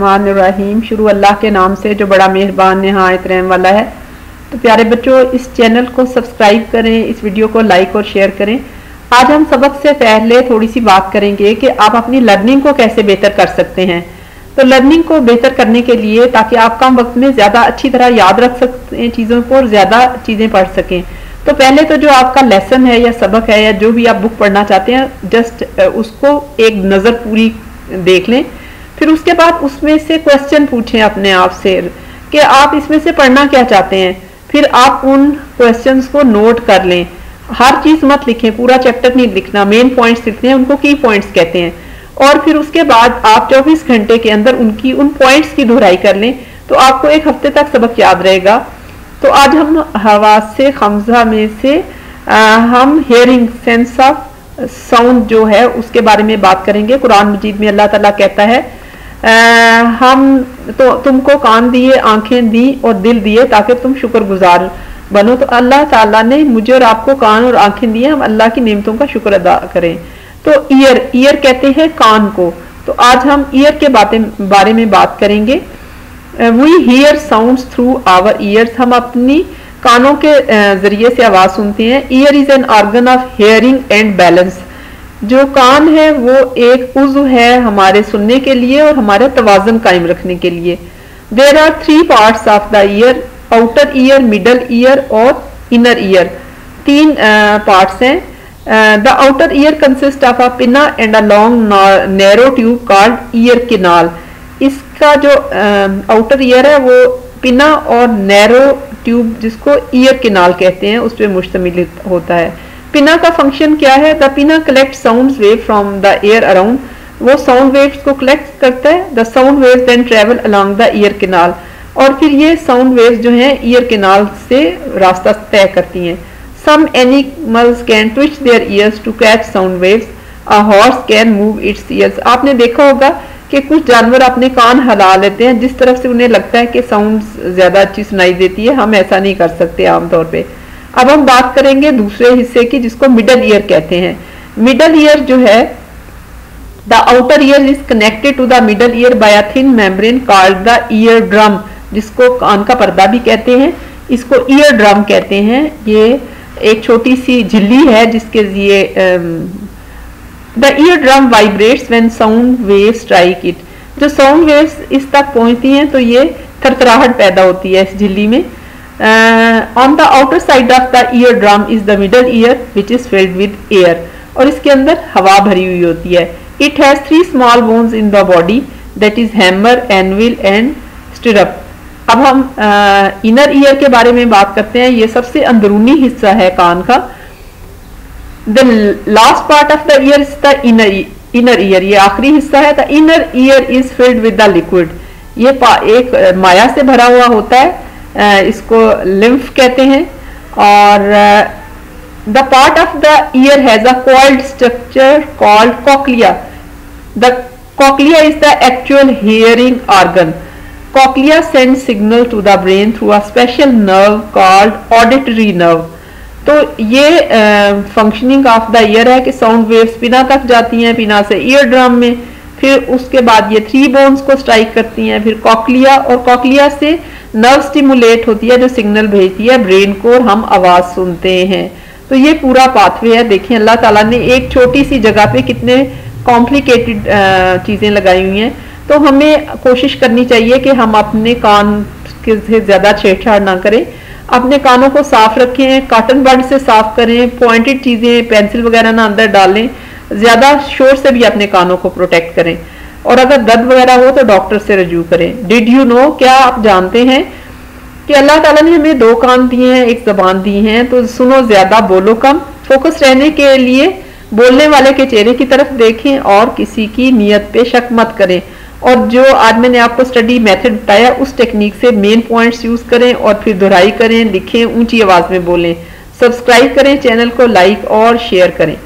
रहीम, शुरू अल्लाह के नाम से, जो बड़ा मेहरबान, नहायत, रहम वाला है। तो प्यारे बच्चों, इस चैनल को सब्सक्राइब करें, इस वीडियो को लाइक और शेयर करें। आज हम सबक से पहले थोड़ी सी बात करेंगे कि आप अपनी लर्निंग को कैसे बेहतर कर सकते हैं। तो लर्निंग को बेहतर करने के लिए ताकि आप कम वक्त में ज़्यादा अच्छी तरह याद रख सकते चीज़ों को और ज़्यादा चीज़ें पढ़ सकें। तो पहले तो जो आपका लेसन है या सबक है या जो भी आप बुक पढ़ना चाहते हैं जस्ट उसको एक नज़र पूरी देख लें। फिर उसके बाद उसमें से क्वेश्चन पूछें अपने आप से कि आप इसमें से पढ़ना क्या चाहते हैं? फिर आप उन क्वेश्चंस को नोट कर लें। हर चीज़ मत लिखें पूरा चैप्टर नहीं लिखना। मेन पॉइंट्स लिखते हैं उनको की पॉइंट्स कहते हैं। और फिर उसके बाद आप 24 घंटे के अंदर उनकी उन पॉइंट्स की दोहराई कर लें तो आपको एक हफ़्ते तक सबक याद रहेगा। तो आज हम हवा से खमजा में से आ, हम हेयरिंग सेंस ऑफ़ साउंड जो है उसके बारे में बात करेंगे। कुरान मजीद में अल्लाह ताला कहता है हम तो तुमको कान दिए, आँखें दी और दिल दिए ताकि तुम शुक्रगुजार बनो। तो अल्लाह ताला ने मुझे और आपको कान और आँखें दिए, हम अल्लाह की नियमतों का शुक्र अदा करें। तो ईयर ईयर कहते हैं कान को। तो आज हम ईयर के बातें, बारे में बात करेंगे। We hear sound through our ears हम अपनी कानों के ज़रिए से आवाज़ सुनते हैं। Ear is an organ of hearing and balance जो कान है, वो एक उजु है हमारे सुनने के लिए और हमारे तवाजन कायम रखने के लिए। There are three parts of the ear outer ear middle ear और इनर ईयर तीन पार्ट्स हैं। The outer ear consist of a pinna and a long narrow tube called ear canal इसका जो आउटर ईयर है, वो pinna और narrow tube जिसको ear canal कहते हैं, उस पर मुश्तमिल होता है। पिना का फ़ंक्शन क्या है? The pinna collect sound wave from the air around वो साउंड वेव्स को कलेक्ट करता है। The sound wave then travel along the ear canal और फिर ये साउंड वेव्स जो हैं ईयर केनाल से रास्ता तय करती हैं। Some animals can twitch their ears to catch sound waves a horse can move its ears आपने देखा होगा कि कुछ जानवर अपने कान हला लेते हैं। जिस तरफ़ से उन्हें लगता है कि साउंड ज़्यादा अच्छी सुनाई देती है, हम ऐसा नहीं कर सकते आमतौर पर अब हम बात करेंगे दूसरे हिस्से की, जिसको मिडल ईयर कहते हैं। मिडल ईयर जो है the outer ear is connected to the middle ear by a thin membrane called the ear drum जिसको कान का पर्दा भी कहते हैं। इसको ईयर ड्रम कहते हैं। ये एक छोटी सी झिल्ली है, जिसके लिए the ear drum vibrates when sound wave strike it जो साउंड वेव्स इस तक पहुँचती हैं तो ये थरथराहट पैदा होती है इस झिल्ली में। On the outer side of the ear drum is the middle ear which is filled with air और इसके अंदर हवा भरी हुई होती है। It has three small bones in the body that is hammer anvil and stirrup अब हम इनर uh, ईयर के बारे में बात करते हैं। ये सबसे अंदरूनी हिस्सा है कान का। The last part of the ear is the inner inner ear ये आखिरी हिस्सा है। The inner ear is filled with the liquid ये एक माया से भरा हुआ होता है। इसको लिम्फ कहते हैं और the part of the ear has a called structure called cochlea the cochlea is the actual hearing organ cochlea send signal to the brain through a special nerve called auditory nerve तो ये functioning of the year है कि sound waves पिना तक जाती हैं पिना से ईयर ड्रम में। फिर उसके बाद ये थ्री बोन्स को स्ट्राइक करती हैं, फिर कॉकलिया और कॉकलिया से नर्व स्टिमुलेट होती है, जो सिग्नल भेजती है ब्रेन को और हम आवाज़ सुनते हैं। तो ये पूरा पाथवे है, देखिए अल्लाह ताला ने एक छोटी सी जगह पे कितने कॉम्प्लिकेटेड चीज़ें लगाई हुई हैं। तो हमें कोशिश करनी चाहिए कि हम अपने कान से ज़्यादा छेड़छाड़ ना करें। अपने कानों को साफ़ रखें कॉटन बड से साफ़ करें पॉइंटेड चीज़ें पेंसिल वगैरह ना अंदर डालें। ज़्यादा शोर से भी अपने कानों को प्रोटेक्ट करें। और अगर दर्द वगैरह हो तो डॉक्टर से रजू करें। डिड यू नो क्या आप जानते हैं कि अल्लाह ताला ने हमें दो कान दिए हैं, एक जबान दी है तो सुनो ज़्यादा, बोलो कम। फोकस रहने के लिए बोलने वाले के चेहरे की तरफ़ देखें और किसी की नीयत पे शक मत करें। और जो आज मैंने आपको स्टडी मेथड बताया, उस टेक्निक से मेन पॉइंट्स यूज़ करें और फिर दोहराई करें, लिखें, ऊँची आवाज़ में बोलें। सब्सक्राइब करें चैनल को लाइक और शेयर करें।